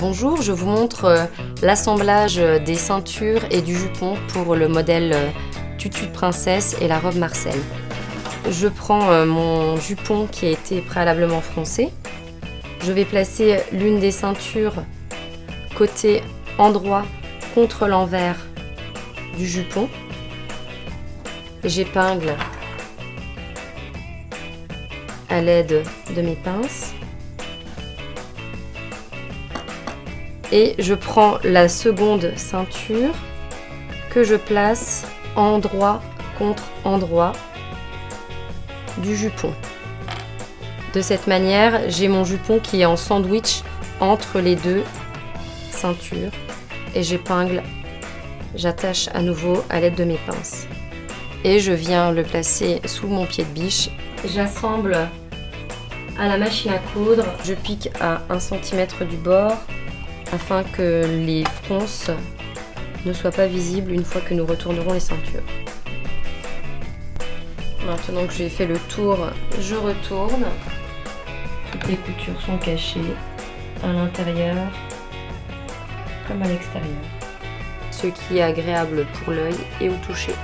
Bonjour, je vous montre euh, l'assemblage des ceintures et du jupon pour le modèle euh, tutu de princesse et la robe Marcel. Je prends euh, mon jupon qui a été préalablement froncé. Je vais placer l'une des ceintures côté endroit contre l'envers du jupon. J'épingle à l'aide de mes pinces. Et je prends la seconde ceinture que je place endroit contre endroit du jupon. De cette manière, j'ai mon jupon qui est en sandwich entre les deux ceintures et j'épingle, j'attache à nouveau à l'aide de mes pinces. Et je viens le placer sous mon pied de biche. J'assemble à la machine à coudre, je pique à 1 cm du bord afin que les fronces ne soient pas visibles une fois que nous retournerons les ceintures. Maintenant que j'ai fait le tour, je retourne. Toutes les coutures sont cachées à l'intérieur comme à l'extérieur. Ce qui est agréable pour l'œil et au toucher.